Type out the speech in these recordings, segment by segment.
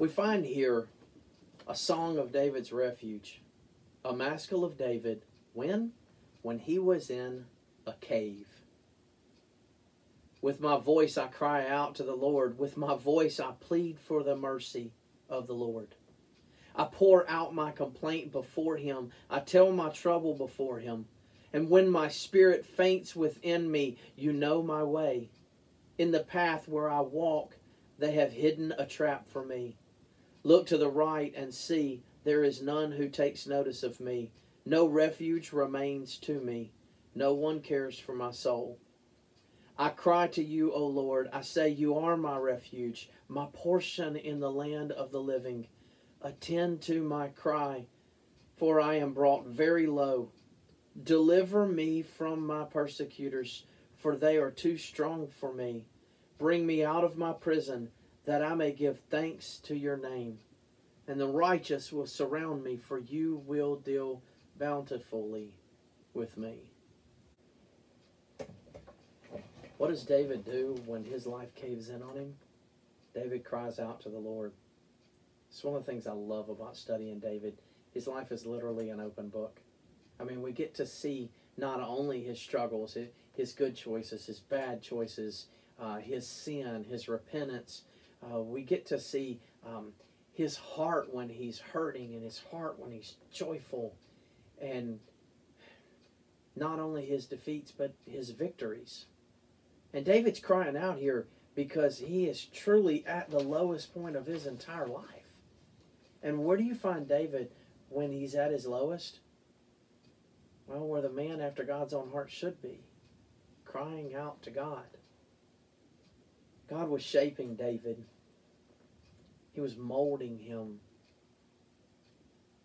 We find here a song of David's refuge, a Maskil of David. When? When he was in a cave. With my voice I cry out to the Lord. With my voice I plead for the mercy of the Lord. I pour out my complaint before him. I tell my trouble before him. And when my spirit faints within me, you know my way. In the path where I walk, they have hidden a trap for me. Look to the right and see, there is none who takes notice of me. No refuge remains to me. No one cares for my soul. I cry to you, O Lord. I say, You are my refuge, my portion in the land of the living. Attend to my cry, for I am brought very low. Deliver me from my persecutors, for they are too strong for me. Bring me out of my prison, that I may give thanks to your name. And the righteous will surround me, for you will deal bountifully with me. What does David do when his life caves in on him? David cries out to the Lord. It's one of the things I love about studying David. His life is literally an open book. I mean, we get to see not only his struggles, his good choices, his bad choices, uh, his sin, his repentance. Uh, we get to see um, his heart when he's hurting and his heart when he's joyful. And not only his defeats, but his victories. And David's crying out here because he is truly at the lowest point of his entire life. And where do you find David when he's at his lowest? Well, where the man after God's own heart should be, crying out to God. God was shaping David, He was molding him.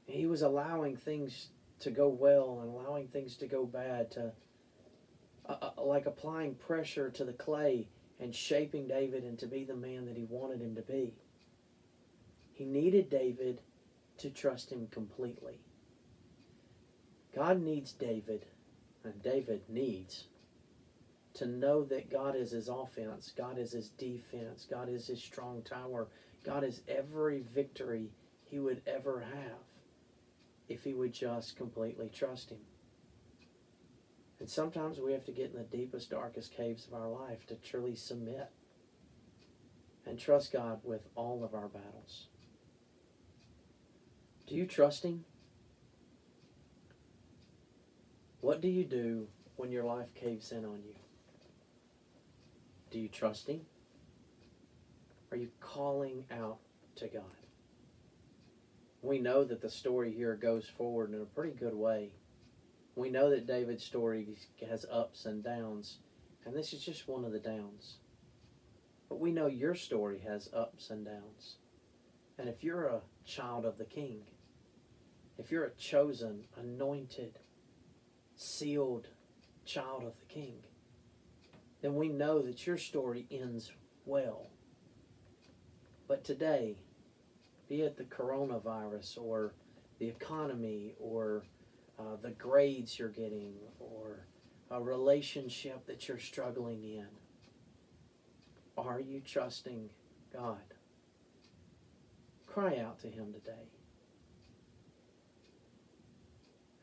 He was allowing things to go well and allowing things to go bad, to uh, uh, like applying pressure to the clay and shaping David into be the man that he wanted him to be. He needed David to trust him completely. God needs David, and David needs to know that God is his offense, God is his defense, God is his strong tower, God is every victory he would ever have if he would just completely trust him. And sometimes we have to get in the deepest, darkest caves of our life to truly submit and trust God with all of our battles. Do you trust Him? What do you do when your life caves in on you? Do you trust Him? Are you calling out to God? We know that the story here goes forward in a pretty good way. We know that David's story has ups and downs, and this is just one of the downs. But we know your story has ups and downs. And if you're a child of the King, if you're a chosen, anointed, sealed child of the King, then we know that your story ends well. But today, be it the coronavirus or the economy or uh, the grades you're getting or a relationship that you're struggling in? Are you trusting God? Cry out to Him today.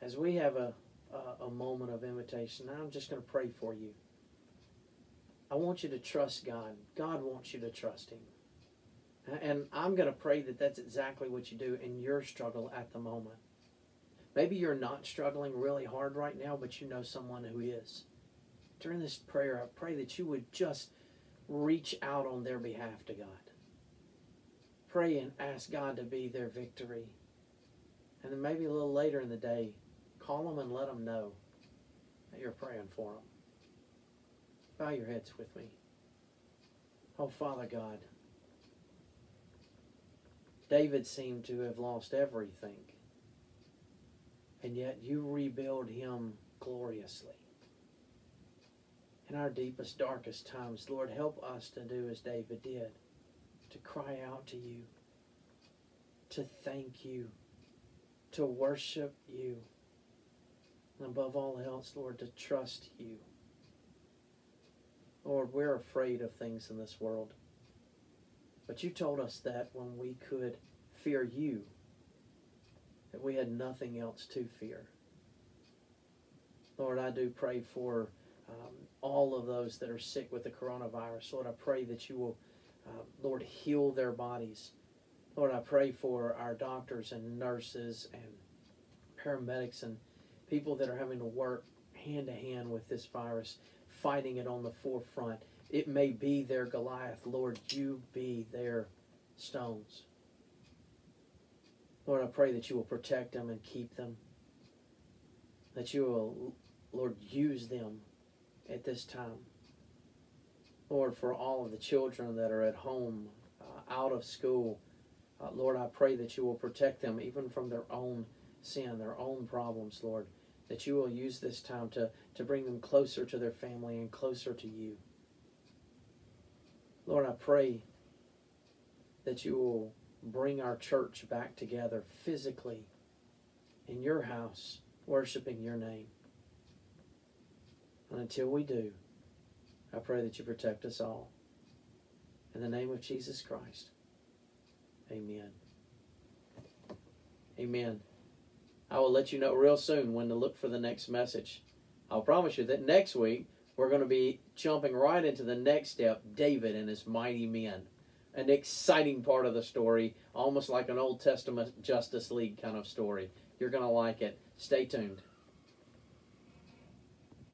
As we have a, a, a moment of invitation, I'm just going to pray for you. I want you to trust God. God wants you to trust Him. And I'm going to pray that that's exactly what you do in your struggle at the moment. Maybe you're not struggling really hard right now, but you know someone who is. During this prayer, I pray that you would just reach out on their behalf to God. Pray and ask God to be their victory. And then maybe a little later in the day, call them and let them know that you're praying for them. Bow your heads with me. Oh, Father God, David seemed to have lost everything and yet you rebuild him gloriously. In our deepest, darkest times, Lord, help us to do as David did to cry out to you, to thank you, to worship you, and above all else, Lord, to trust you. Lord, we're afraid of things in this world. But you told us that when we could fear you, that we had nothing else to fear. Lord, I do pray for um, all of those that are sick with the coronavirus. Lord, I pray that you will, uh, Lord, heal their bodies. Lord, I pray for our doctors and nurses and paramedics and people that are having to work hand to hand with this virus, fighting it on the forefront. It may be their Goliath. Lord, you be their stones. Lord, I pray that you will protect them and keep them. That you will, Lord, use them at this time. Lord, for all of the children that are at home, uh, out of school, uh, Lord, I pray that you will protect them even from their own sin, their own problems, Lord. That you will use this time to, to bring them closer to their family and closer to you. Lord, I pray that you will bring our church back together physically in your house, worshiping your name. And until we do, I pray that you protect us all. In the name of Jesus Christ, amen. Amen. I will let you know real soon when to look for the next message. I'll promise you that next week we're going to be jumping right into the next step David and his mighty men. An exciting part of the story, almost like an Old Testament Justice League kind of story. You're going to like it. Stay tuned.